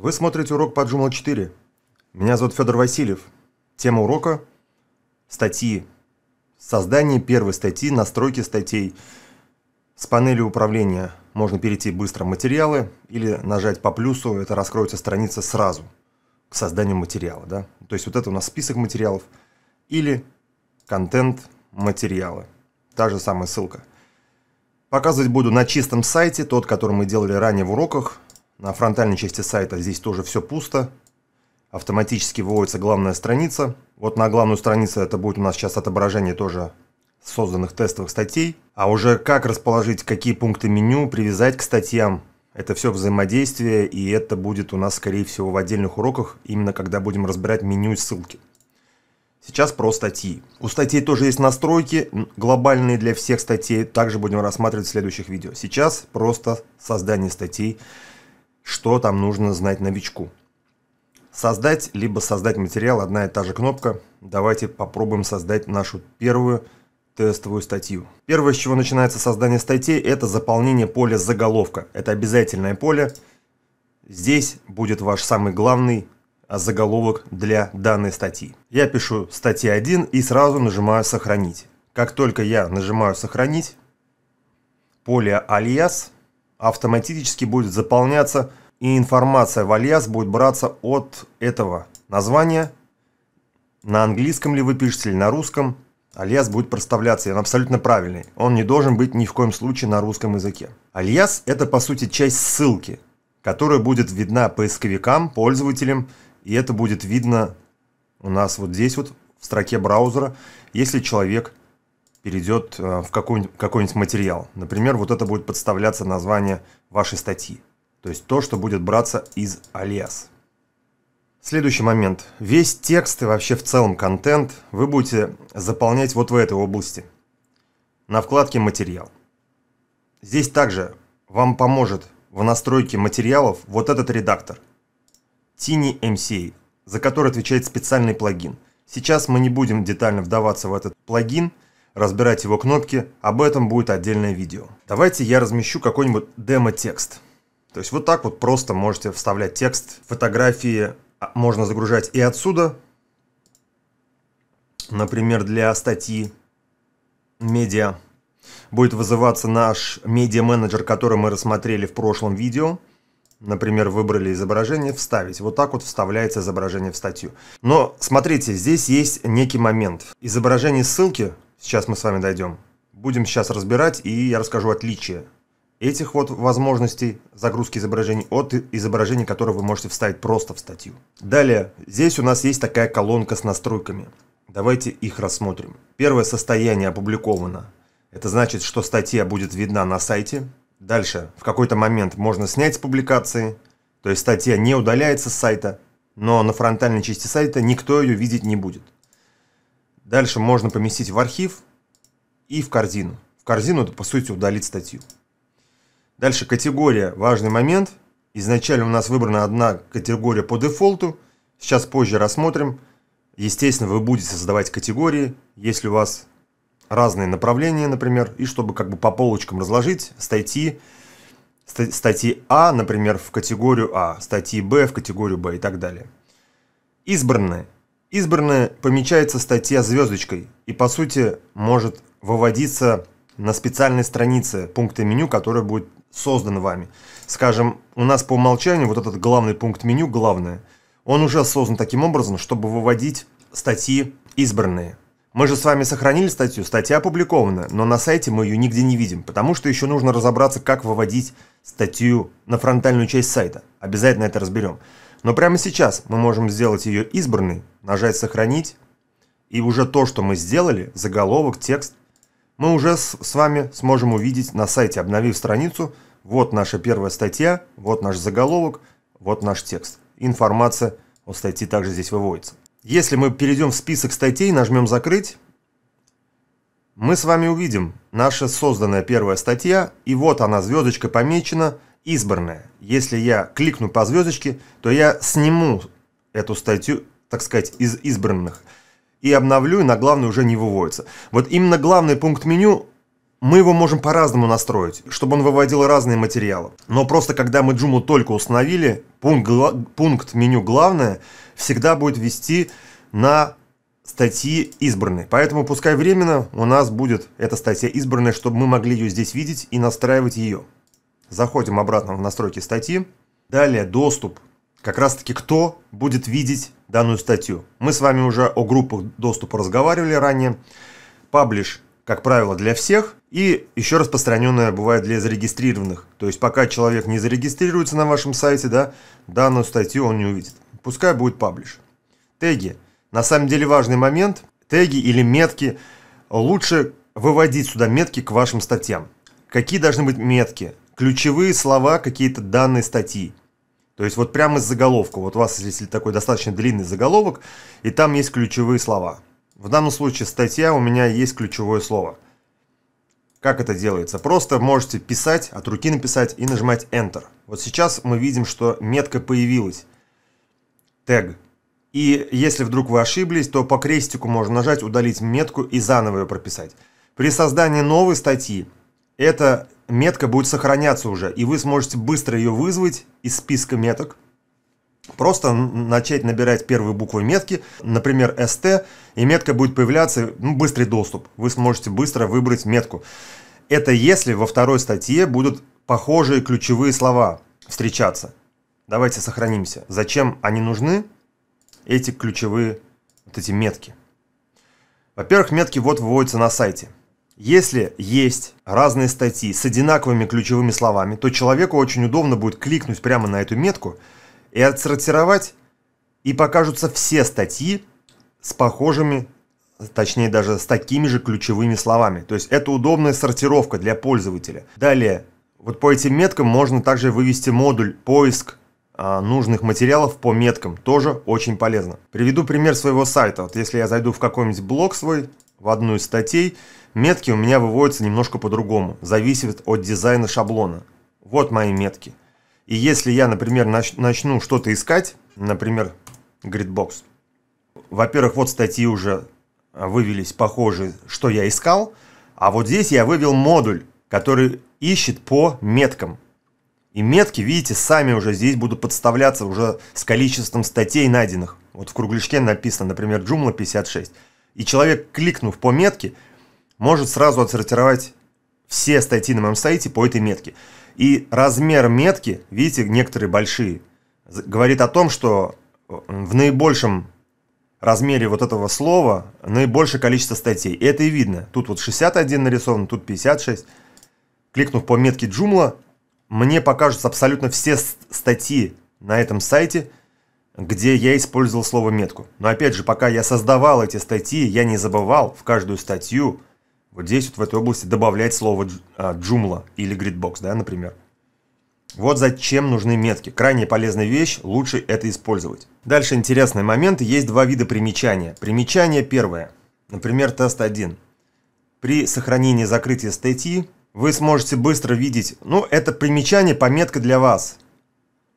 Вы смотрите урок по Joomla 4. Меня зовут Федор Васильев. Тема урока – статьи. Создание первой статьи, настройки статей. С панели управления можно перейти быстро в материалы или нажать по плюсу, это раскроется страница сразу к созданию материала. Да? То есть вот это у нас список материалов или контент материалы. Та же самая ссылка. Показывать буду на чистом сайте, тот, который мы делали ранее в уроках. На фронтальной части сайта здесь тоже все пусто. Автоматически выводится главная страница. Вот на главную страницу это будет у нас сейчас отображение тоже созданных тестовых статей. А уже как расположить, какие пункты меню, привязать к статьям, это все взаимодействие, и это будет у нас, скорее всего, в отдельных уроках, именно когда будем разбирать меню и ссылки. Сейчас про статьи. У статей тоже есть настройки, глобальные для всех статей, также будем рассматривать в следующих видео. Сейчас просто создание статей что там нужно знать новичку. Создать, либо создать материал, одна и та же кнопка. Давайте попробуем создать нашу первую тестовую статью. Первое, с чего начинается создание статей, это заполнение поля заголовка. Это обязательное поле. Здесь будет ваш самый главный заголовок для данной статьи. Я пишу статья 1 и сразу нажимаю «Сохранить». Как только я нажимаю «Сохранить», поле «Альяс» автоматически будет заполняться, и информация в альяс будет браться от этого названия. На английском ли вы пишете или на русском, альяс будет проставляться, и он абсолютно правильный. Он не должен быть ни в коем случае на русском языке. Альяс – это, по сути, часть ссылки, которая будет видна поисковикам, пользователям, и это будет видно у нас вот здесь вот в строке браузера, если человек перейдет э, в какой-нибудь какой материал. Например, вот это будет подставляться название вашей статьи. То есть то, что будет браться из алиас. Следующий момент. Весь текст и вообще в целом контент вы будете заполнять вот в этой области. На вкладке «Материал». Здесь также вам поможет в настройке материалов вот этот редактор. Tiny MCA, за который отвечает специальный плагин. Сейчас мы не будем детально вдаваться в этот плагин – разбирать его кнопки, об этом будет отдельное видео. Давайте я размещу какой-нибудь демо-текст. То есть вот так вот просто можете вставлять текст, фотографии а, можно загружать и отсюда. Например, для статьи медиа будет вызываться наш медиа-менеджер, который мы рассмотрели в прошлом видео. Например, выбрали изображение, вставить. Вот так вот вставляется изображение в статью. Но смотрите, здесь есть некий момент. Изображение ссылки Сейчас мы с вами дойдем. Будем сейчас разбирать, и я расскажу отличия этих вот возможностей загрузки изображений от изображений, которые вы можете вставить просто в статью. Далее, здесь у нас есть такая колонка с настройками. Давайте их рассмотрим. Первое состояние опубликовано. Это значит, что статья будет видна на сайте. Дальше, в какой-то момент можно снять с публикации. То есть статья не удаляется с сайта, но на фронтальной части сайта никто ее видеть не будет. Дальше можно поместить в архив и в корзину. В корзину это по сути удалить статью. Дальше категория, важный момент. Изначально у нас выбрана одна категория по дефолту. Сейчас позже рассмотрим. Естественно, вы будете создавать категории, если у вас разные направления, например, и чтобы как бы по полочкам разложить статьи, статьи А, например, в категорию А, статьи Б в категорию Б и так далее. Избранные – Избранная помечается статья звездочкой и по сути может выводиться на специальной странице пункта меню, которая будет создан вами. Скажем, у нас по умолчанию вот этот главный пункт меню, главное, он уже создан таким образом, чтобы выводить статьи избранные. Мы же с вами сохранили статью, статья опубликована, но на сайте мы ее нигде не видим, потому что еще нужно разобраться, как выводить статью на фронтальную часть сайта. Обязательно это разберем. Но прямо сейчас мы можем сделать ее избранной, нажать «Сохранить», и уже то, что мы сделали, заголовок, текст, мы уже с, вами сможем увидеть на сайте, обновив страницу. Вот наша первая статья, вот наш заголовок, вот наш текст. Информация о статье также здесь выводится. Если мы перейдем в список статей, нажмем «Закрыть», мы с вами увидим наша созданная первая статья, и вот она звездочка помечена – избранная. Если я кликну по звездочке, то я сниму эту статью, так сказать, из избранных и обновлю, и на главный уже не выводится. Вот именно главный пункт меню мы его можем по-разному настроить, чтобы он выводил разные материалы. Но просто когда мы Joomla только установили, пункт, пункт меню «Главное» всегда будет вести на статьи избранные. Поэтому пускай временно у нас будет эта статья избранная, чтобы мы могли ее здесь видеть и настраивать ее. Заходим обратно в настройки статьи. Далее доступ. Как раз таки кто будет видеть данную статью. Мы с вами уже о группах доступа разговаривали ранее. Паблиш, как правило, для всех. И еще распространенное бывает для зарегистрированных. То есть пока человек не зарегистрируется на вашем сайте, да, данную статью он не увидит. Пускай будет паблиш. Теги. На самом деле важный момент. Теги или метки. Лучше выводить сюда метки к вашим статьям. Какие должны быть метки? Ключевые слова, какие-то данные статьи. То есть вот прямо из заголовка. Вот у вас, если такой достаточно длинный заголовок, и там есть ключевые слова. В данном случае статья у меня есть ключевое слово. Как это делается? Просто можете писать, от руки написать и нажимать Enter. Вот сейчас мы видим, что метка появилась. Тег. И если вдруг вы ошиблись, то по крестику можно нажать, удалить метку и заново ее прописать. При создании новой статьи эта метка будет сохраняться уже, и вы сможете быстро ее вызвать из списка меток. Просто начать набирать первые буквы метки, например, ST, и метка будет появляться, ну, быстрый доступ. Вы сможете быстро выбрать метку. Это если во второй статье будут похожие ключевые слова встречаться. Давайте сохранимся. Зачем они нужны? эти ключевые вот эти метки. Во-первых, метки вот выводятся на сайте. Если есть разные статьи с одинаковыми ключевыми словами, то человеку очень удобно будет кликнуть прямо на эту метку и отсортировать, и покажутся все статьи с похожими, точнее даже с такими же ключевыми словами. То есть это удобная сортировка для пользователя. Далее, вот по этим меткам можно также вывести модуль поиск а, нужных материалов по меткам. Тоже очень полезно. Приведу пример своего сайта. Вот если я зайду в какой-нибудь блог свой, в одну из статей, метки у меня выводятся немножко по-другому. Зависит от дизайна шаблона. Вот мои метки. И если я, например, начну что-то искать, например, Gridbox, во-первых, вот статьи уже вывелись похожие, что я искал, а вот здесь я вывел модуль, который ищет по меткам. И метки, видите, сами уже здесь будут подставляться уже с количеством статей найденных. Вот в кругляшке написано, например, Joomla 56. И человек, кликнув по метке, может сразу отсортировать все статьи на моем сайте по этой метке. И размер метки, видите, некоторые большие, говорит о том, что в наибольшем размере вот этого слова наибольшее количество статей. И это и видно. Тут вот 61 нарисовано, тут 56. Кликнув по метке Joomla, мне покажутся абсолютно все статьи на этом сайте, где я использовал слово метку. Но опять же, пока я создавал эти статьи, я не забывал в каждую статью вот здесь вот в этой области добавлять слово Joomla или Gridbox, да, например. Вот зачем нужны метки. Крайне полезная вещь, лучше это использовать. Дальше интересный момент. Есть два вида примечания. Примечание первое. Например, тест 1. При сохранении закрытия статьи вы сможете быстро видеть, ну, это примечание, пометка для вас.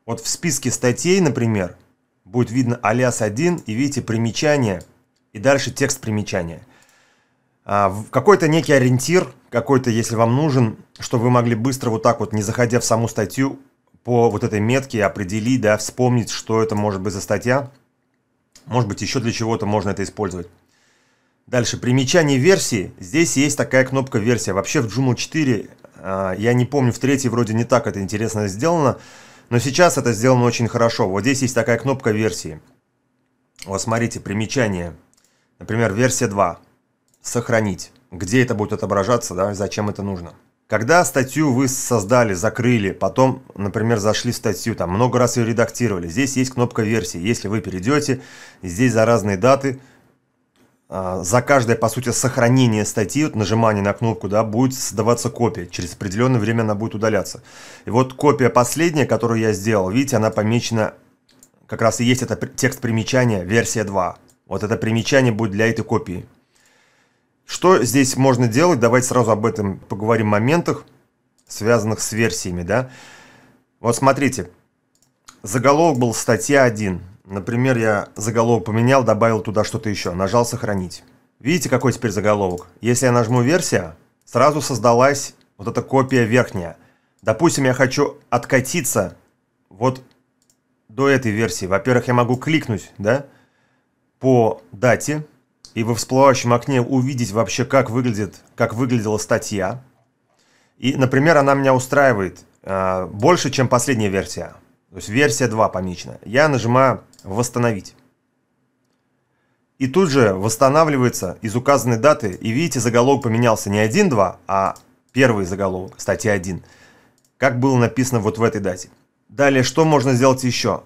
Вот в списке статей, например, будет видно алиас 1 и видите примечание и дальше текст примечания. А, какой-то некий ориентир, какой-то, если вам нужен, чтобы вы могли быстро вот так вот, не заходя в саму статью, по вот этой метке определить, да, вспомнить, что это может быть за статья. Может быть, еще для чего-то можно это использовать. Дальше, примечание версии. Здесь есть такая кнопка версия. Вообще в Joomla 4, а, я не помню, в третьей вроде не так это интересно сделано, но сейчас это сделано очень хорошо. Вот здесь есть такая кнопка версии. Вот смотрите, примечание. Например, версия 2. Сохранить. Где это будет отображаться, да, зачем это нужно. Когда статью вы создали, закрыли, потом, например, зашли в статью, там много раз ее редактировали, здесь есть кнопка версии. Если вы перейдете, здесь за разные даты а, за каждое, по сути, сохранение статьи, вот нажимание на кнопку, да, будет создаваться копия. Через определенное время она будет удаляться. И вот копия последняя, которую я сделал, видите, она помечена, как раз и есть это текст примечания, версия 2. Вот это примечание будет для этой копии. Что здесь можно делать? Давайте сразу об этом поговорим моментах, связанных с версиями, да. Вот смотрите, заголовок был статья 1. Например, я заголовок поменял, добавил туда что-то еще, нажал «Сохранить». Видите, какой теперь заголовок? Если я нажму «Версия», сразу создалась вот эта копия верхняя. Допустим, я хочу откатиться вот до этой версии. Во-первых, я могу кликнуть, да, по дате и во всплывающем окне увидеть вообще, как выглядит, как выглядела статья. И, например, она меня устраивает э, больше, чем последняя версия. То есть версия 2 помечена. Я нажимаю «Восстановить». И тут же восстанавливается из указанной даты, и видите, заголовок поменялся не 1.2, а первый заголовок, статья 1, как было написано вот в этой дате. Далее, что можно сделать еще?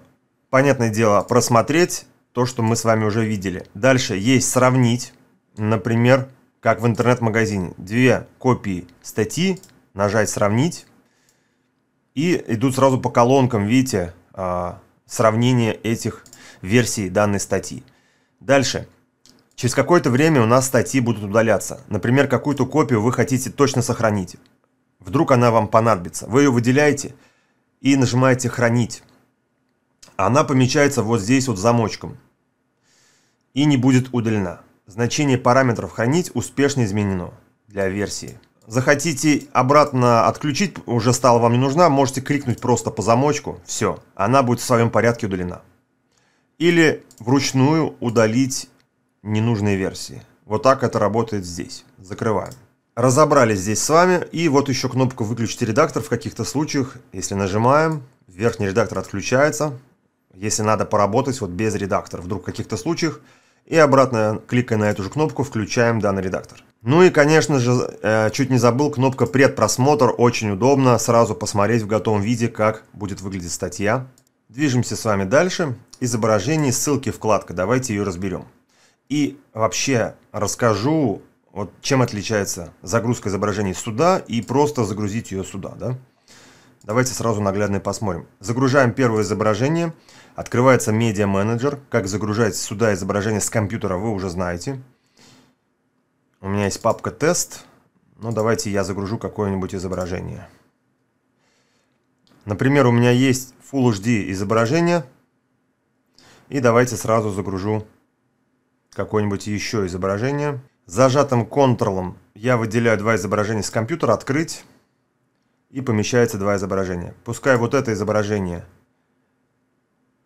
Понятное дело, просмотреть то, что мы с вами уже видели. Дальше есть сравнить, например, как в интернет-магазине. Две копии статьи, нажать «Сравнить», и идут сразу по колонкам, видите, а, сравнение этих версий данной статьи. Дальше. Через какое-то время у нас статьи будут удаляться. Например, какую-то копию вы хотите точно сохранить. Вдруг она вам понадобится. Вы ее выделяете и нажимаете «Хранить». Она помечается вот здесь вот замочком и не будет удалена. Значение параметров «Хранить» успешно изменено для версии. Захотите обратно отключить, уже стала вам не нужна, можете кликнуть просто по замочку, все, она будет в своем порядке удалена. Или вручную удалить ненужные версии. Вот так это работает здесь. Закрываем. Разобрались здесь с вами. И вот еще кнопку «Выключить редактор» в каких-то случаях. Если нажимаем, верхний редактор отключается. Если надо поработать вот без редактора, вдруг в каких-то случаях. И обратно, кликая на эту же кнопку, включаем данный редактор. Ну и, конечно же, э, чуть не забыл, кнопка «Предпросмотр». Очень удобно сразу посмотреть в готовом виде, как будет выглядеть статья. Движемся с вами дальше. Изображение, ссылки, вкладка. Давайте ее разберем. И вообще расскажу, вот чем отличается загрузка изображений сюда и просто загрузить ее сюда. Да? Давайте сразу наглядно посмотрим. Загружаем первое изображение. Открывается Media Manager. Как загружать сюда изображение с компьютера, вы уже знаете. У меня есть папка тест. Ну, давайте я загружу какое-нибудь изображение. Например, у меня есть Full HD изображение. И давайте сразу загружу какое-нибудь еще изображение. Зажатым Ctrl я выделяю два изображения с компьютера, открыть. И помещается два изображения. Пускай вот это изображение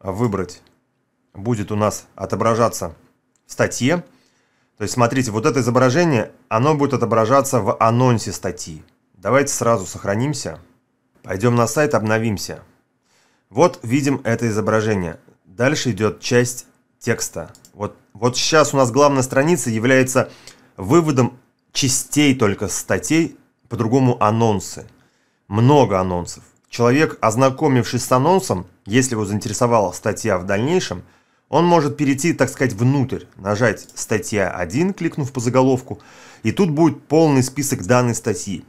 выбрать будет у нас отображаться в статье. То есть, смотрите, вот это изображение, оно будет отображаться в анонсе статьи. Давайте сразу сохранимся. Пойдем на сайт, обновимся. Вот видим это изображение. Дальше идет часть текста. Вот, вот сейчас у нас главная страница является выводом частей только статей, по-другому анонсы. Много анонсов. Человек, ознакомившись с анонсом, если его заинтересовала статья в дальнейшем, он может перейти, так сказать, внутрь, нажать «Статья 1», кликнув по заголовку, и тут будет полный список данной статьи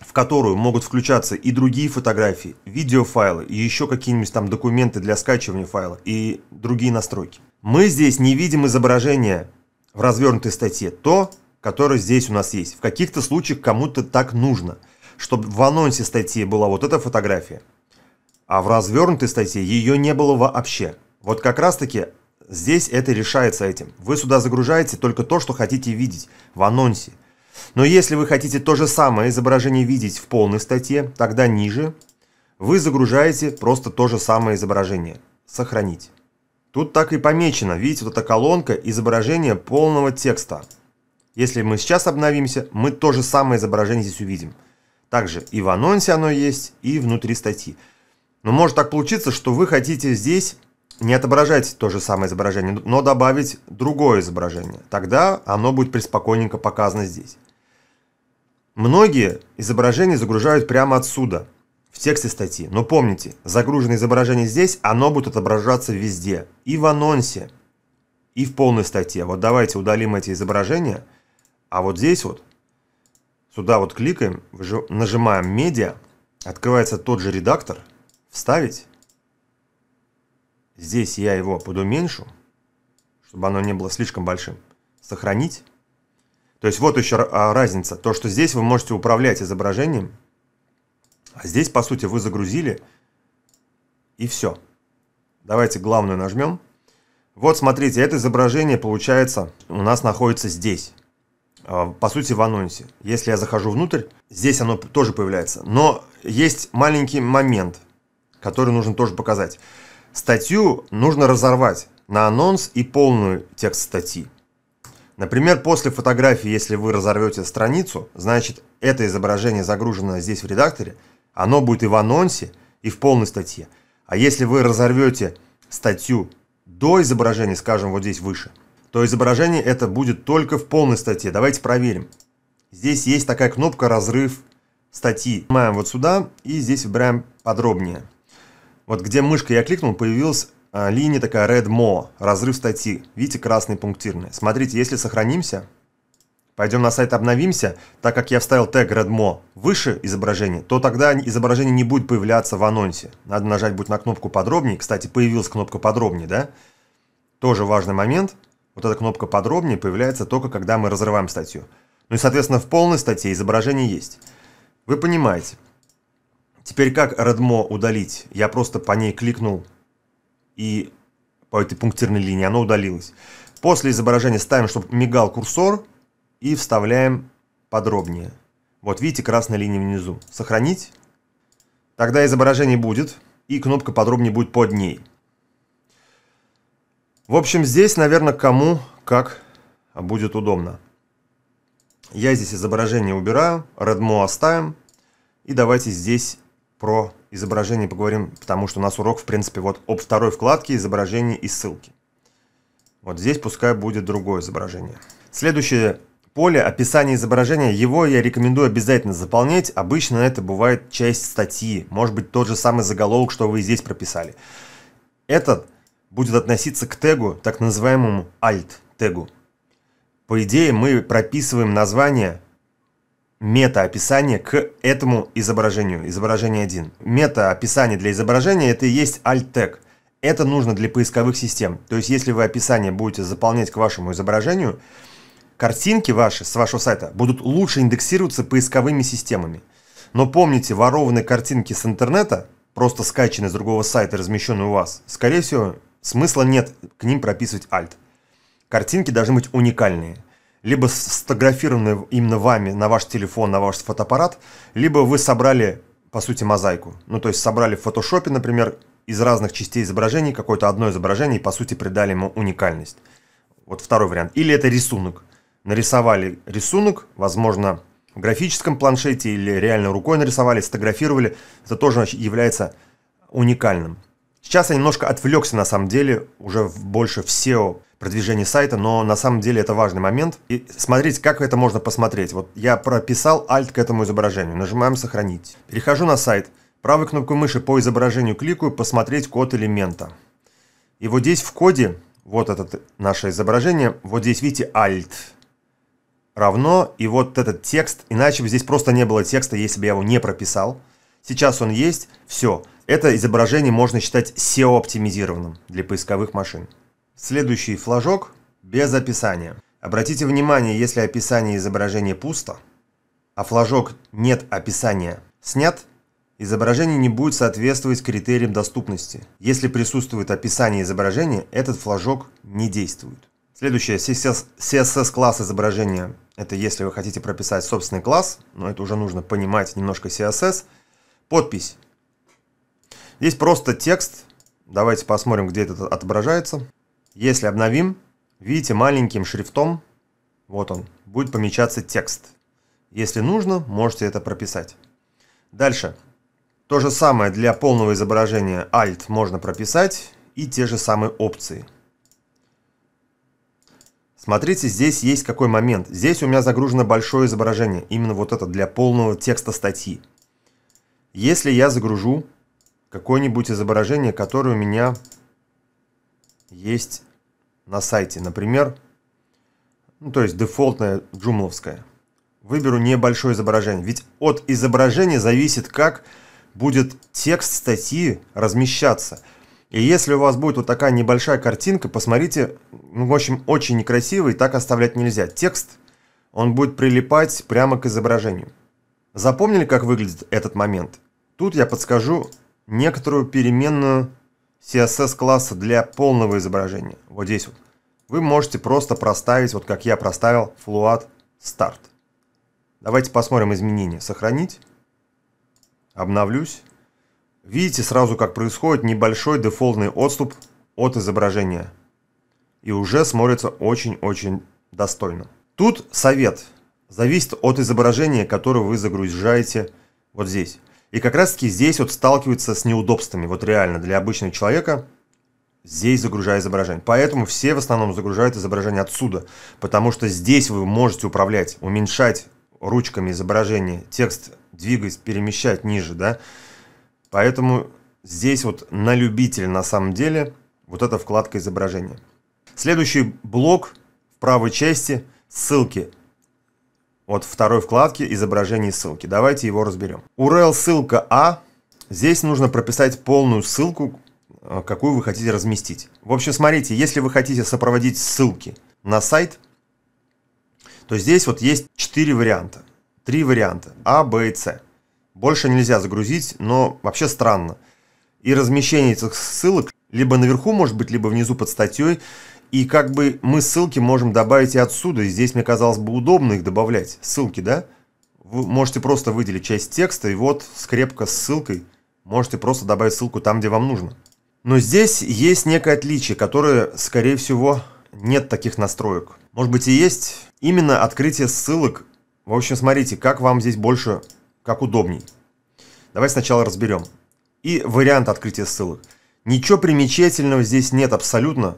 в которую могут включаться и другие фотографии, видеофайлы, и еще какие-нибудь там документы для скачивания файла и другие настройки. Мы здесь не видим изображение в развернутой статье, то, которое здесь у нас есть. В каких-то случаях кому-то так нужно, чтобы в анонсе статьи была вот эта фотография, а в развернутой статье ее не было вообще. Вот как раз таки здесь это решается этим. Вы сюда загружаете только то, что хотите видеть в анонсе. Но если вы хотите то же самое изображение видеть в полной статье, тогда ниже вы загружаете просто то же самое изображение. Сохранить. Тут так и помечено, видите, вот эта колонка изображения полного текста. Если мы сейчас обновимся, мы то же самое изображение здесь увидим. Также и в анонсе оно есть, и внутри статьи. Но может так получиться, что вы хотите здесь не отображать то же самое изображение, но добавить другое изображение. Тогда оно будет преспокойненько показано здесь. Многие изображения загружают прямо отсюда, в тексте статьи. Но помните, загруженное изображение здесь, оно будет отображаться везде. И в анонсе, и в полной статье. Вот давайте удалим эти изображения. А вот здесь вот, сюда вот кликаем, нажимаем «Медиа», открывается тот же редактор, «Вставить». Здесь я его подуменьшу, чтобы оно не было слишком большим. Сохранить. То есть вот еще а, разница. То, что здесь вы можете управлять изображением, а здесь, по сути, вы загрузили, и все. Давайте главную нажмем. Вот, смотрите, это изображение, получается, у нас находится здесь. А, по сути, в анонсе. Если я захожу внутрь, здесь оно тоже появляется. Но есть маленький момент, который нужно тоже показать. Статью нужно разорвать на анонс и полную текст статьи. Например, после фотографии, если вы разорвете страницу, значит, это изображение загружено здесь в редакторе, оно будет и в анонсе, и в полной статье. А если вы разорвете статью до изображения, скажем, вот здесь выше, то изображение это будет только в полной статье. Давайте проверим. Здесь есть такая кнопка «Разрыв статьи». Нажимаем вот сюда и здесь выбираем «Подробнее». Вот где мышкой я кликнул, появилась а, линия такая Red Mo, разрыв статьи. Видите, красный пунктирный. Смотрите, если сохранимся, пойдем на сайт обновимся, так как я вставил тег Red Mo выше изображения, то тогда изображение не будет появляться в анонсе. Надо нажать будет на кнопку подробнее. Кстати, появилась кнопка подробнее, да? Тоже важный момент. Вот эта кнопка подробнее появляется только когда мы разрываем статью. Ну и, соответственно, в полной статье изображение есть. Вы понимаете. Теперь как Redmo удалить? Я просто по ней кликнул и по этой пунктирной линии оно удалилось. После изображения ставим, чтобы мигал курсор и вставляем подробнее. Вот видите, красная линия внизу. Сохранить. Тогда изображение будет и кнопка подробнее будет под ней. В общем, здесь, наверное, кому как будет удобно. Я здесь изображение убираю, Redmo оставим. И давайте здесь про изображение поговорим, потому что у нас урок, в принципе, вот об второй вкладке изображение и ссылки. Вот здесь пускай будет другое изображение. Следующее поле описание изображения. Его я рекомендую обязательно заполнять. Обычно это бывает часть статьи. Может быть тот же самый заголовок, что вы здесь прописали. Этот будет относиться к тегу, так называемому alt-тегу. По идее мы прописываем название мета-описание к этому изображению, изображение 1. Мета-описание для изображения это и есть alt-тег. Это нужно для поисковых систем. То есть, если вы описание будете заполнять к вашему изображению, картинки ваши с вашего сайта будут лучше индексироваться поисковыми системами. Но помните, ворованные картинки с интернета, просто скачанные с другого сайта, размещенные у вас, скорее всего, смысла нет к ним прописывать alt. Картинки должны быть уникальные – либо сфотографированы именно вами на ваш телефон, на ваш фотоаппарат, либо вы собрали, по сути, мозаику. Ну, то есть собрали в фотошопе, например, из разных частей изображений какое-то одно изображение и, по сути, придали ему уникальность. Вот второй вариант. Или это рисунок. Нарисовали рисунок, возможно, в графическом планшете или реально рукой нарисовали, сфотографировали. Это тоже является уникальным. Сейчас я немножко отвлекся, на самом деле, уже больше в SEO продвижении сайта, но на самом деле это важный момент. И смотрите, как это можно посмотреть. Вот я прописал Alt к этому изображению, нажимаем «Сохранить». Перехожу на сайт, правой кнопкой мыши по изображению кликаю «Посмотреть код элемента». И вот здесь в коде, вот это наше изображение, вот здесь видите Alt равно, и вот этот текст, иначе бы здесь просто не было текста, если бы я его не прописал. Сейчас он есть, все. Это изображение можно считать SEO-оптимизированным для поисковых машин. Следующий флажок без описания. Обратите внимание, если описание изображения пусто, а флажок «нет описания» снят, изображение не будет соответствовать критериям доступности. Если присутствует описание изображения, этот флажок не действует. Следующее, CSS-класс изображения. Это если вы хотите прописать собственный класс, но это уже нужно понимать немножко CSS. Подпись. Здесь просто текст. Давайте посмотрим, где это отображается. Если обновим, видите, маленьким шрифтом, вот он, будет помечаться текст. Если нужно, можете это прописать. Дальше. То же самое для полного изображения Alt можно прописать и те же самые опции. Смотрите, здесь есть какой момент. Здесь у меня загружено большое изображение, именно вот это для полного текста статьи. Если я загружу какое-нибудь изображение, которое у меня есть на сайте. Например, ну, то есть дефолтное джумловское. Выберу небольшое изображение. Ведь от изображения зависит, как будет текст статьи размещаться. И если у вас будет вот такая небольшая картинка, посмотрите, ну, в общем, очень некрасивый, так оставлять нельзя. Текст, он будет прилипать прямо к изображению. Запомнили, как выглядит этот момент? Тут я подскажу некоторую переменную CSS класса для полного изображения. Вот здесь вот. Вы можете просто проставить, вот как я проставил, Fluat Старт. Давайте посмотрим изменения. Сохранить. Обновлюсь. Видите сразу, как происходит небольшой дефолтный отступ от изображения. И уже смотрится очень-очень достойно. Тут совет. Зависит от изображения, которое вы загружаете вот здесь. И как раз таки здесь вот сталкивается с неудобствами. Вот реально для обычного человека здесь загружая изображение. Поэтому все в основном загружают изображение отсюда. Потому что здесь вы можете управлять, уменьшать ручками изображение, текст двигать, перемещать ниже, да. Поэтому здесь вот на любителя на самом деле вот эта вкладка изображения. Следующий блок в правой части ссылки. Вот второй вкладки изображение и ссылки. Давайте его разберем. URL ссылка А. Здесь нужно прописать полную ссылку, э, какую вы хотите разместить. В общем, смотрите, если вы хотите сопроводить ссылки на сайт, то здесь вот есть четыре варианта. Три варианта. А, Б и С. Больше нельзя загрузить, но вообще странно. И размещение этих ссылок либо наверху может быть, либо внизу под статьей. И как бы мы ссылки можем добавить и отсюда. Здесь мне казалось бы удобно их добавлять. Ссылки, да? Вы можете просто выделить часть текста и вот скрепка с ссылкой. Можете просто добавить ссылку там, где вам нужно. Но здесь есть некое отличие, которое, скорее всего, нет таких настроек. Может быть и есть именно открытие ссылок. В общем, смотрите, как вам здесь больше как удобней. Давай сначала разберем. И вариант открытия ссылок. Ничего примечательного здесь нет абсолютно.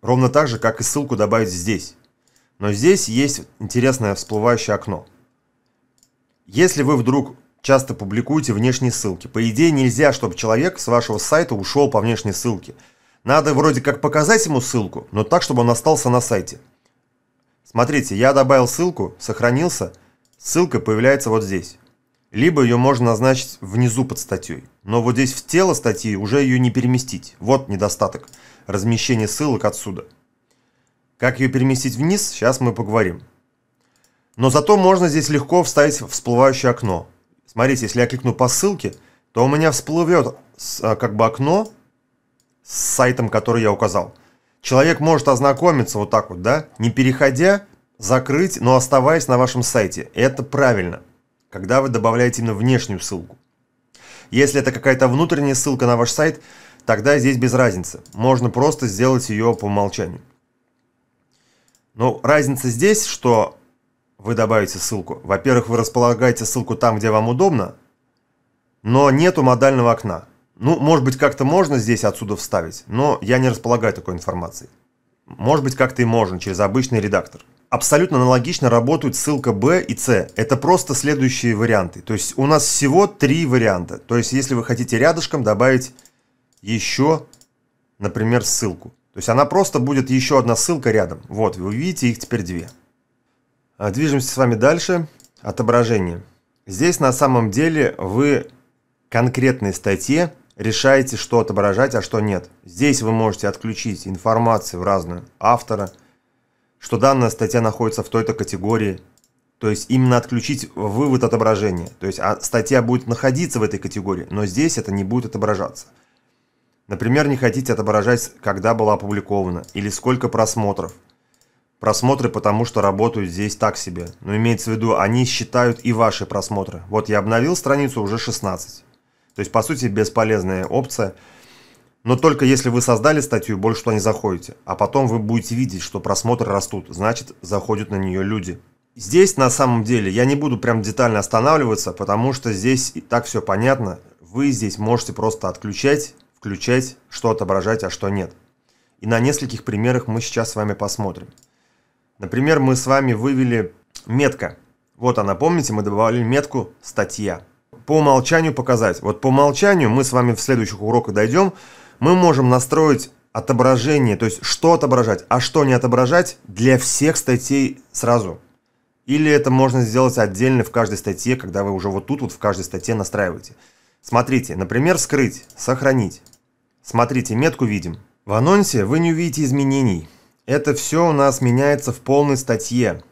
Ровно так же, как и ссылку добавить здесь. Но здесь есть интересное всплывающее окно. Если вы вдруг часто публикуете внешние ссылки, по идее нельзя, чтобы человек с вашего сайта ушел по внешней ссылке. Надо вроде как показать ему ссылку, но так, чтобы он остался на сайте. Смотрите, я добавил ссылку, сохранился – Ссылка появляется вот здесь. Либо ее можно назначить внизу под статьей. Но вот здесь в тело статьи уже ее не переместить. Вот недостаток. Размещение ссылок отсюда. Как ее переместить вниз, сейчас мы поговорим. Но зато можно здесь легко вставить всплывающее окно. Смотрите, если я кликну по ссылке, то у меня всплывет а, как бы окно с сайтом, который я указал. Человек может ознакомиться вот так вот, да, не переходя закрыть, но оставаясь на вашем сайте. Это правильно, когда вы добавляете именно внешнюю ссылку. Если это какая-то внутренняя ссылка на ваш сайт, тогда здесь без разницы. Можно просто сделать ее по умолчанию. Но разница здесь, что вы добавите ссылку. Во-первых, вы располагаете ссылку там, где вам удобно, но нету модального окна. Ну, может быть, как-то можно здесь отсюда вставить, но я не располагаю такой информацией. Может быть, как-то и можно, через обычный редактор абсолютно аналогично работают ссылка B и C. Это просто следующие варианты. То есть у нас всего три варианта. То есть если вы хотите рядышком добавить еще, например, ссылку. То есть она просто будет еще одна ссылка рядом. Вот, вы увидите их теперь две. А, движемся с вами дальше. Отображение. Здесь на самом деле вы конкретной статье решаете, что отображать, а что нет. Здесь вы можете отключить информацию в разную автора – что данная статья находится в той-то категории. То есть именно отключить вывод отображения. То есть а статья будет находиться в этой категории, но здесь это не будет отображаться. Например, не хотите отображать, когда была опубликована или сколько просмотров. Просмотры потому что работают здесь так себе. Но имеется в виду, они считают и ваши просмотры. Вот я обновил страницу, уже 16. То есть, по сути, бесполезная опция – но только если вы создали статью, больше туда не заходите. А потом вы будете видеть, что просмотры растут. Значит, заходят на нее люди. Здесь на самом деле я не буду прям детально останавливаться, потому что здесь и так все понятно. Вы здесь можете просто отключать, включать, что отображать, а что нет. И на нескольких примерах мы сейчас с вами посмотрим. Например, мы с вами вывели метка. Вот она, помните, мы добавили метку «Статья». По умолчанию показать. Вот по умолчанию мы с вами в следующих уроках дойдем мы можем настроить отображение, то есть что отображать, а что не отображать для всех статей сразу. Или это можно сделать отдельно в каждой статье, когда вы уже вот тут вот в каждой статье настраиваете. Смотрите, например, скрыть, сохранить. Смотрите, метку видим. В анонсе вы не увидите изменений. Это все у нас меняется в полной статье.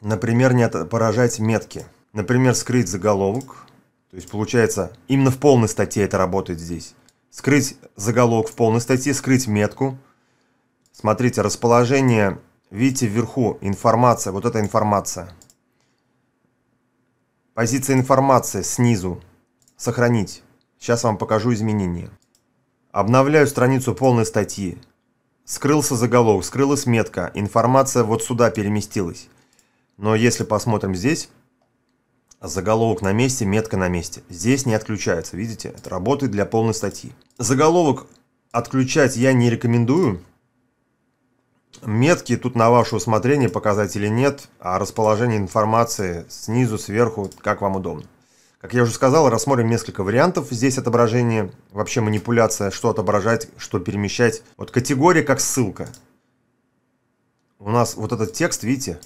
Например, не отображать метки. Например, скрыть заголовок. То есть получается, именно в полной статье это работает здесь скрыть заголовок в полной статье, скрыть метку. Смотрите, расположение видите вверху информация, вот эта информация. Позиция информации снизу. Сохранить. Сейчас вам покажу изменения. Обновляю страницу полной статьи. Скрылся заголовок, скрылась метка, информация вот сюда переместилась. Но если посмотрим здесь, заголовок на месте, метка на месте. Здесь не отключается, видите? Это работает для полной статьи. Заголовок отключать я не рекомендую. Метки тут на ваше усмотрение показать или нет, а расположение информации снизу, сверху, как вам удобно. Как я уже сказал, рассмотрим несколько вариантов здесь отображения, вообще манипуляция, что отображать, что перемещать. Вот категория как ссылка. У нас вот этот текст, видите,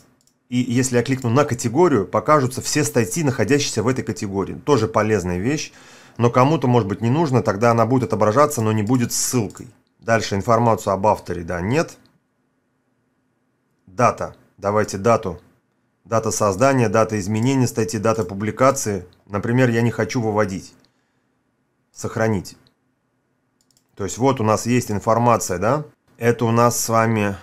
и если я кликну на категорию, покажутся все статьи, находящиеся в этой категории. Тоже полезная вещь, но кому-то, может быть, не нужно, тогда она будет отображаться, но не будет ссылкой. Дальше информацию об авторе, да, нет. Дата. Давайте дату. Дата создания, дата изменения статьи, дата публикации. Например, я не хочу выводить. Сохранить. То есть вот у нас есть информация, да? Это у нас с вами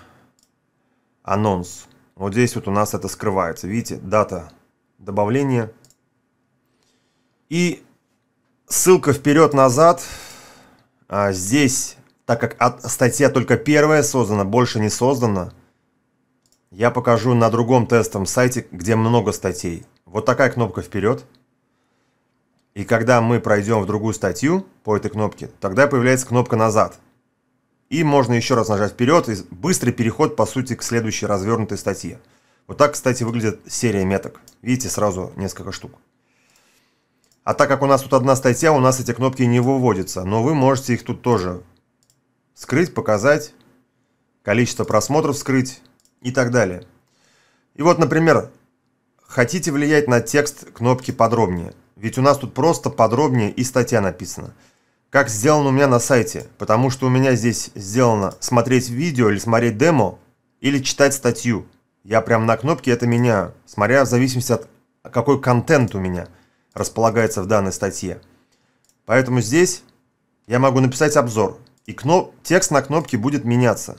анонс. Вот здесь вот у нас это скрывается. Видите, дата добавления. И ссылка вперед-назад. А здесь, так как статья только первая создана, больше не создана, я покажу на другом тестовом сайте, где много статей. Вот такая кнопка вперед. И когда мы пройдем в другую статью по этой кнопке, тогда появляется кнопка назад. И можно еще раз нажать вперед и быстрый переход, по сути, к следующей развернутой статье. Вот так, кстати, выглядит серия меток. Видите, сразу несколько штук. А так как у нас тут одна статья, у нас эти кнопки не выводятся. Но вы можете их тут тоже скрыть, показать, количество просмотров скрыть и так далее. И вот, например, хотите влиять на текст кнопки подробнее. Ведь у нас тут просто подробнее и статья написана. Как сделано у меня на сайте. Потому что у меня здесь сделано смотреть видео или смотреть демо, или читать статью. Я прям на кнопке это меняю, смотря в зависимости от какой контент у меня располагается в данной статье. Поэтому здесь я могу написать обзор. И кноп... текст на кнопке будет меняться.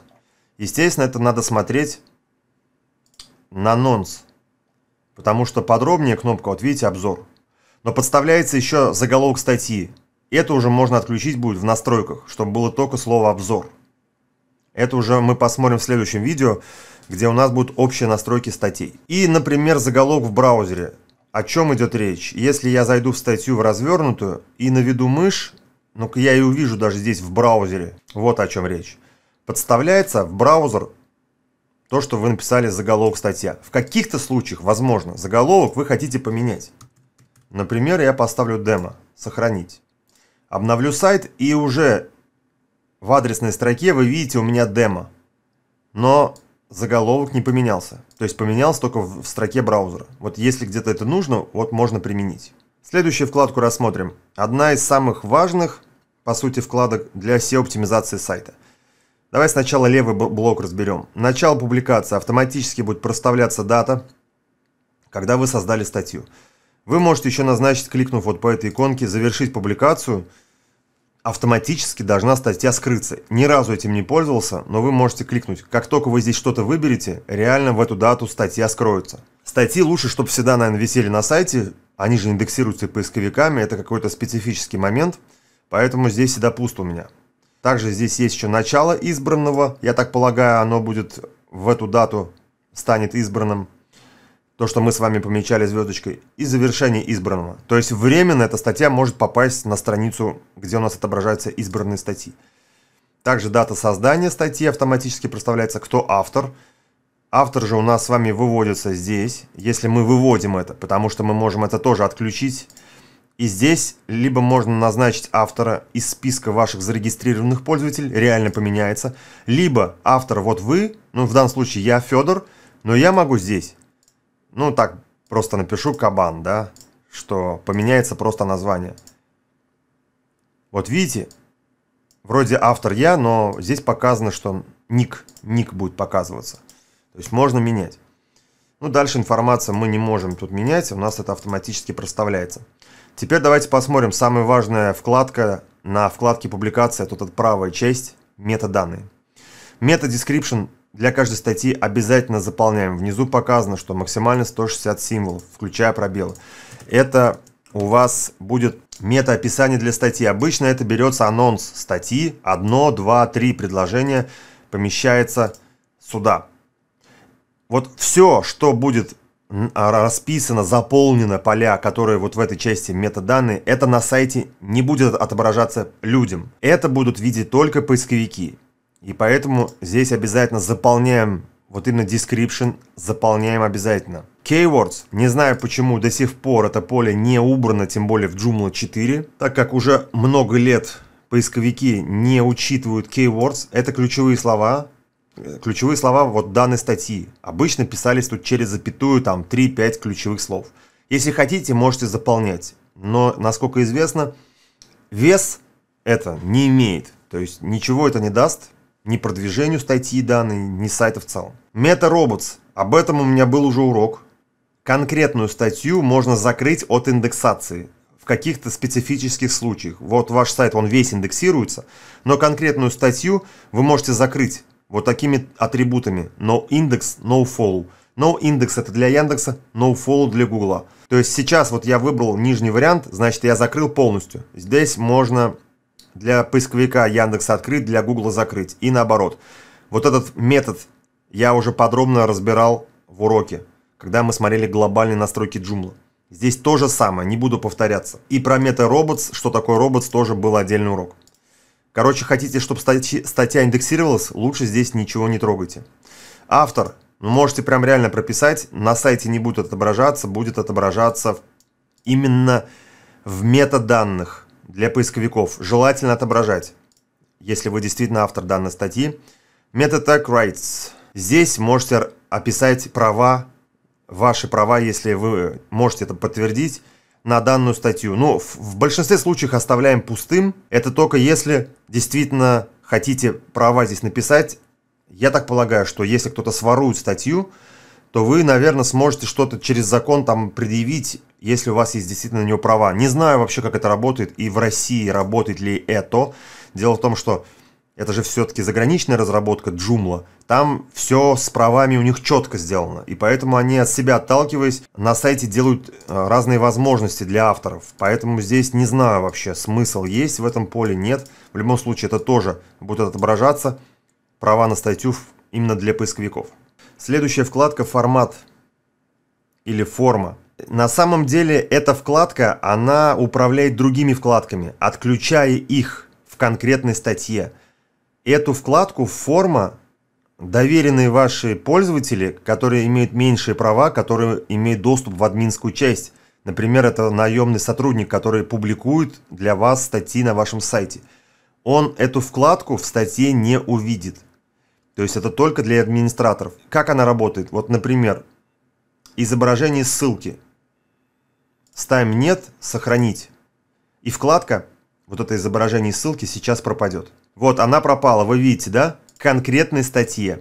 Естественно, это надо смотреть на нонс. Потому что подробнее кнопка, вот видите, обзор. Но подставляется еще заголовок статьи. Это уже можно отключить будет в настройках, чтобы было только слово обзор. Это уже мы посмотрим в следующем видео, где у нас будут общие настройки статей. И, например, заголовок в браузере. О чем идет речь? Если я зайду в статью в развернутую и наведу мышь, ну я и увижу даже здесь в браузере, вот о чем речь. Подставляется в браузер то, что вы написали заголовок статья. В каких-то случаях, возможно, заголовок вы хотите поменять. Например, я поставлю демо, сохранить. Обновлю сайт и уже в адресной строке вы видите у меня демо. Но заголовок не поменялся. То есть поменялся только в строке браузера. Вот если где-то это нужно, вот можно применить. Следующую вкладку рассмотрим. Одна из самых важных, по сути, вкладок для SEO-оптимизации сайта. Давай сначала левый блок разберем. Начало публикации. Автоматически будет проставляться дата, когда вы создали статью. Вы можете еще назначить, кликнув вот по этой иконке, завершить публикацию. Автоматически должна статья скрыться. Ни разу этим не пользовался, но вы можете кликнуть. Как только вы здесь что-то выберете, реально в эту дату статья скроется. Статьи лучше, чтобы всегда, наверное, висели на сайте. Они же индексируются поисковиками, это какой-то специфический момент. Поэтому здесь всегда пусто у меня. Также здесь есть еще начало избранного. Я так полагаю, оно будет в эту дату станет избранным. То, что мы с вами помечали звездочкой. И завершение избранного. То есть временно эта статья может попасть на страницу, где у нас отображаются избранные статьи. Также дата создания статьи автоматически проставляется, кто автор. Автор же у нас с вами выводится здесь, если мы выводим это, потому что мы можем это тоже отключить и здесь либо можно назначить автора из списка ваших зарегистрированных пользователей, реально поменяется, либо автор вот вы, ну в данном случае я Федор, но я могу здесь, ну так, просто напишу кабан, да, что поменяется просто название. Вот видите, вроде автор я, но здесь показано, что ник, ник будет показываться. То есть можно менять. Ну, дальше информация мы не можем тут менять, у нас это автоматически проставляется. Теперь давайте посмотрим самая важная вкладка на вкладке публикация, тут правая часть, метаданные. Description для каждой статьи обязательно заполняем. Внизу показано, что максимально 160 символов, включая пробелы. Это у вас будет мета-описание для статьи. Обычно это берется анонс статьи, одно, два, три предложения помещается сюда. Вот все, что будет расписано, заполнено поля, которые вот в этой части метаданные, это на сайте не будет отображаться людям. Это будут видеть только поисковики. И поэтому здесь обязательно заполняем вот именно description, заполняем обязательно. Keywords, не знаю почему до сих пор это поле не убрано, тем более в Joomla 4, так как уже много лет поисковики не учитывают keywords, это ключевые слова, ключевые слова вот данной статьи. Обычно писались тут через запятую, там 3-5 ключевых слов. Если хотите, можете заполнять. Но, насколько известно, вес это не имеет. То есть ничего это не даст ни продвижению статьи данной, ни сайта в целом. Мета-роботс. Об этом у меня был уже урок. Конкретную статью можно закрыть от индексации в каких-то специфических случаях. Вот ваш сайт, он весь индексируется, но конкретную статью вы можете закрыть вот такими атрибутами. No index, no follow. No index это для Яндекса, no follow для Гугла. То есть сейчас вот я выбрал нижний вариант, значит я закрыл полностью. Здесь можно для поисковика Яндекса открыть, для Гугла закрыть. И наоборот. Вот этот метод я уже подробно разбирал в уроке, когда мы смотрели глобальные настройки Joomla. Здесь то же самое, не буду повторяться. И про мета-роботс, что такое роботс, тоже был отдельный урок. Короче, хотите, чтобы статья индексировалась, лучше здесь ничего не трогайте. Автор, ну можете прям реально прописать, на сайте не будет отображаться, будет отображаться именно в метаданных для поисковиков. Желательно отображать, если вы действительно автор данной статьи. Metatag Rights. Здесь можете описать права, ваши права, если вы можете это подтвердить на данную статью. Ну, в, в большинстве случаев оставляем пустым. Это только если действительно хотите права здесь написать. Я так полагаю, что если кто-то сворует статью, то вы, наверное, сможете что-то через закон там предъявить, если у вас есть действительно на него права. Не знаю вообще, как это работает и в России работает ли это. Дело в том, что это же все-таки заграничная разработка Joomla, там все с правами у них четко сделано, и поэтому они от себя отталкиваясь на сайте делают э, разные возможности для авторов, поэтому здесь не знаю вообще, смысл есть в этом поле, нет, в любом случае это тоже будет отображаться, права на статью именно для поисковиков. Следующая вкладка «Формат» или «Форма». На самом деле эта вкладка, она управляет другими вкладками, отключая их в конкретной статье – эту вкладку форма доверенные ваши пользователи, которые имеют меньшие права, которые имеют доступ в админскую часть. Например, это наемный сотрудник, который публикует для вас статьи на вашем сайте. Он эту вкладку в статье не увидит. То есть это только для администраторов. Как она работает? Вот, например, изображение ссылки. Ставим «Нет», «Сохранить». И вкладка, вот это изображение ссылки сейчас пропадет. Вот, она пропала, вы видите, да? Конкретной статье.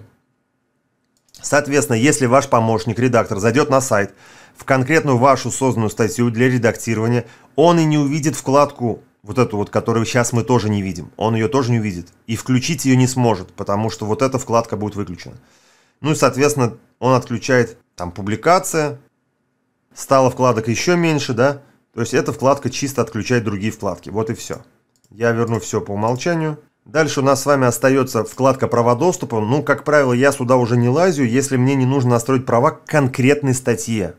Соответственно, если ваш помощник, редактор, зайдет на сайт, в конкретную вашу созданную статью для редактирования, он и не увидит вкладку, вот эту вот, которую сейчас мы тоже не видим. Он ее тоже не увидит. И включить ее не сможет, потому что вот эта вкладка будет выключена. Ну и, соответственно, он отключает там публикация, стало вкладок еще меньше, да? То есть эта вкладка чисто отключает другие вкладки. Вот и все. Я верну все по умолчанию. Дальше у нас с вами остается вкладка «Права доступа». Ну, как правило, я сюда уже не лазю, если мне не нужно настроить права к конкретной статье.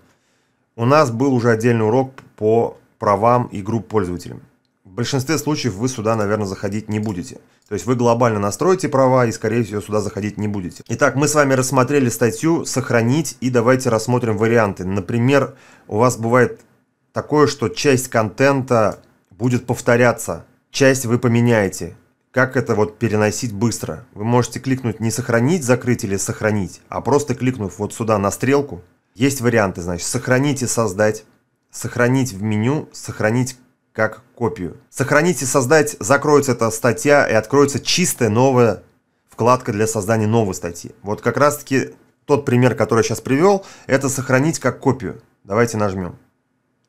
У нас был уже отдельный урок по правам и групп пользователей. В большинстве случаев вы сюда, наверное, заходить не будете. То есть вы глобально настроите права и, скорее всего, сюда заходить не будете. Итак, мы с вами рассмотрели статью «Сохранить» и давайте рассмотрим варианты. Например, у вас бывает такое, что часть контента будет повторяться, часть вы поменяете как это вот переносить быстро. Вы можете кликнуть не сохранить, закрыть или сохранить, а просто кликнув вот сюда на стрелку. Есть варианты, значит, сохранить и создать, сохранить в меню, сохранить как копию. Сохранить и создать, закроется эта статья и откроется чистая новая вкладка для создания новой статьи. Вот как раз таки тот пример, который я сейчас привел, это сохранить как копию. Давайте нажмем.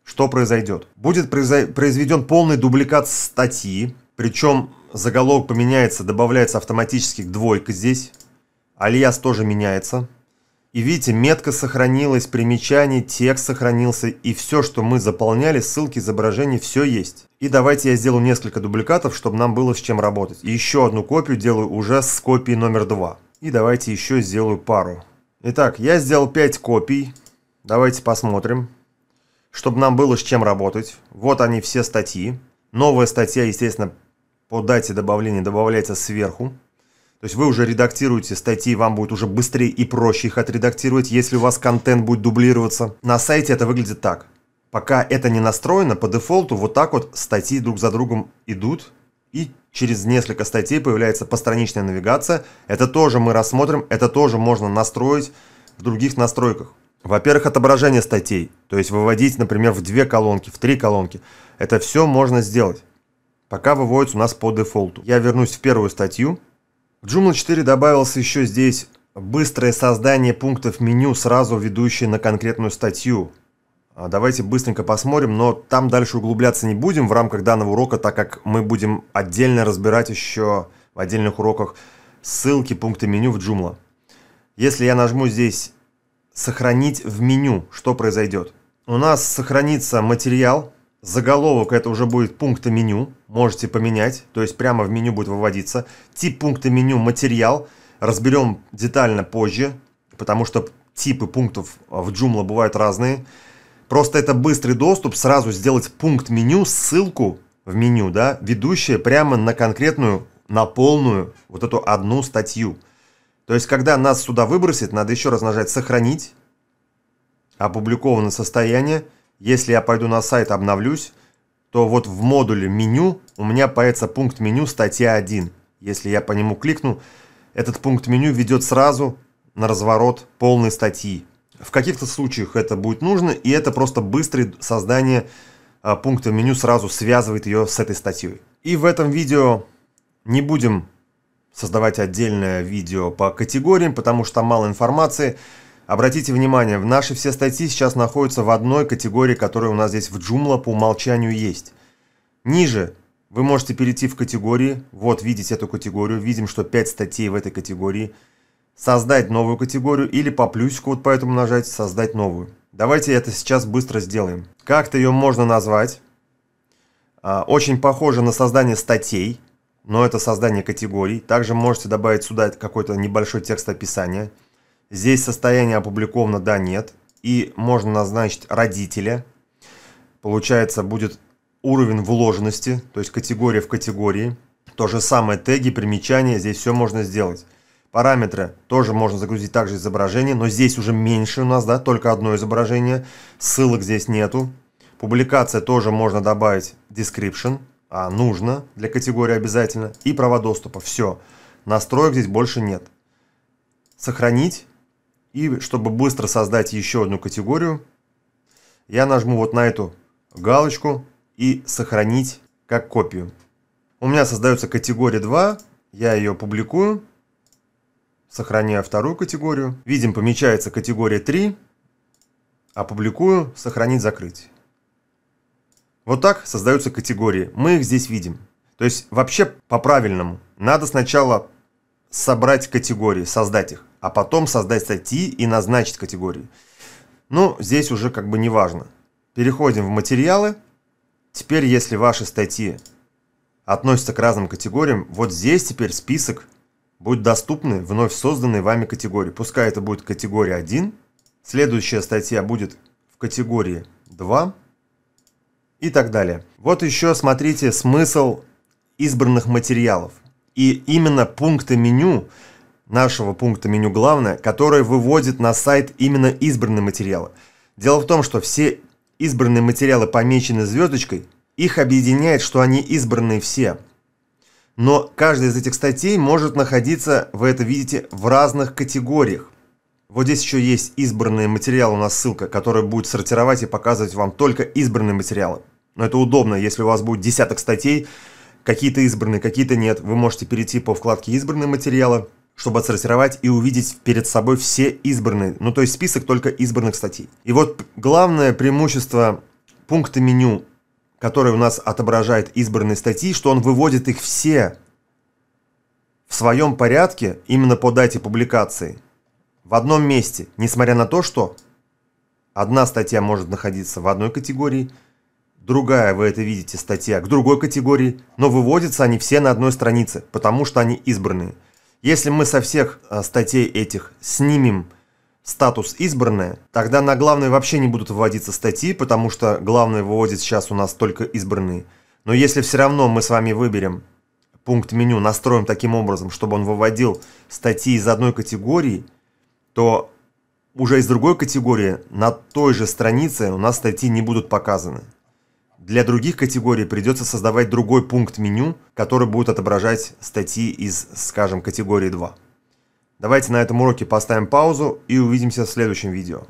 Что произойдет? Будет произведен полный дубликат статьи, причем заголовок поменяется, добавляется автоматически двойка здесь. Альяс тоже меняется. И видите, метка сохранилась, примечание, текст сохранился, и все, что мы заполняли, ссылки, изображения, все есть. И давайте я сделаю несколько дубликатов, чтобы нам было с чем работать. И еще одну копию делаю уже с копией номер два. И давайте еще сделаю пару. Итак, я сделал 5 копий. Давайте посмотрим, чтобы нам было с чем работать. Вот они все статьи. Новая статья, естественно, по дате добавления добавляется сверху. То есть вы уже редактируете статьи, вам будет уже быстрее и проще их отредактировать, если у вас контент будет дублироваться. На сайте это выглядит так. Пока это не настроено, по дефолту вот так вот статьи друг за другом идут. И через несколько статей появляется постраничная навигация. Это тоже мы рассмотрим, это тоже можно настроить в других настройках. Во-первых, отображение статей. То есть выводить, например, в две колонки, в три колонки. Это все можно сделать. Пока выводится у нас по дефолту. Я вернусь в первую статью. В Joomla 4 добавился еще здесь быстрое создание пунктов меню, сразу ведущие на конкретную статью. А, давайте быстренько посмотрим, но там дальше углубляться не будем в рамках данного урока, так как мы будем отдельно разбирать еще в отдельных уроках ссылки, пункты меню в Joomla. Если я нажму здесь «Сохранить в меню», что произойдет? У нас сохранится материал, Заголовок это уже будет пункты меню, можете поменять, то есть прямо в меню будет выводиться. Тип пункта меню материал, разберем детально позже, потому что типы пунктов в Joomla бывают разные. Просто это быстрый доступ, сразу сделать пункт меню, ссылку в меню, да, ведущая прямо на конкретную, на полную вот эту одну статью. То есть, когда нас сюда выбросит, надо еще раз нажать «Сохранить», опубликовано состояние, если я пойду на сайт, обновлюсь, то вот в модуле меню у меня появится пункт меню статья 1. Если я по нему кликну, этот пункт меню ведет сразу на разворот полной статьи. В каких-то случаях это будет нужно, и это просто быстрое создание а, пункта меню сразу связывает ее с этой статьей. И в этом видео не будем создавать отдельное видео по категориям, потому что мало информации. Обратите внимание, в наши все статьи сейчас находятся в одной категории, которая у нас здесь в Joomla по умолчанию есть. Ниже вы можете перейти в категории, вот видите эту категорию, видим, что 5 статей в этой категории. Создать новую категорию или по плюсику вот поэтому нажать «Создать новую». Давайте это сейчас быстро сделаем. Как-то ее можно назвать. А, очень похоже на создание статей, но это создание категорий. Также можете добавить сюда какой-то небольшой текст описания. Здесь состояние опубликовано, да, нет. И можно назначить родителя. Получается, будет уровень вложенности, то есть категория в категории. То же самое теги, примечания, здесь все можно сделать. Параметры тоже можно загрузить также изображение, но здесь уже меньше у нас, да, только одно изображение. Ссылок здесь нету. Публикация тоже можно добавить description, а нужно для категории обязательно. И права доступа, все. Настроек здесь больше нет. Сохранить. И чтобы быстро создать еще одну категорию, я нажму вот на эту галочку и сохранить как копию. У меня создается категория 2, я ее публикую, сохраняю вторую категорию. Видим, помечается категория 3, опубликую, сохранить, закрыть. Вот так создаются категории. Мы их здесь видим. То есть вообще по-правильному надо сначала собрать категории, создать их а потом создать статьи и назначить категории. Ну, здесь уже как бы не важно. Переходим в материалы. Теперь, если ваши статьи относятся к разным категориям, вот здесь теперь список будет доступны вновь созданной вами категории. Пускай это будет категория 1, следующая статья будет в категории 2 и так далее. Вот еще смотрите смысл избранных материалов. И именно пункты меню нашего пункта меню «Главное», который выводит на сайт именно избранные материалы. Дело в том, что все избранные материалы помечены звездочкой, их объединяет, что они избранные все. Но каждая из этих статей может находиться, вы это видите, в разных категориях. Вот здесь еще есть избранные материалы, у нас ссылка, которая будет сортировать и показывать вам только избранные материалы. Но это удобно, если у вас будет десяток статей, какие-то избранные, какие-то нет. Вы можете перейти по вкладке «Избранные материалы», чтобы отсортировать и увидеть перед собой все избранные, ну то есть список только избранных статей. И вот главное преимущество пункта меню, который у нас отображает избранные статьи, что он выводит их все в своем порядке, именно по дате публикации, в одном месте, несмотря на то, что одна статья может находиться в одной категории, другая, вы это видите, статья к другой категории, но выводятся они все на одной странице, потому что они избранные. Если мы со всех а, статей этих снимем статус избранная, тогда на главной вообще не будут выводиться статьи, потому что главное выводит сейчас у нас только избранные. Но если все равно мы с вами выберем пункт меню, настроим таким образом, чтобы он выводил статьи из одной категории, то уже из другой категории на той же странице у нас статьи не будут показаны. Для других категорий придется создавать другой пункт меню, который будет отображать статьи из, скажем, категории 2. Давайте на этом уроке поставим паузу и увидимся в следующем видео.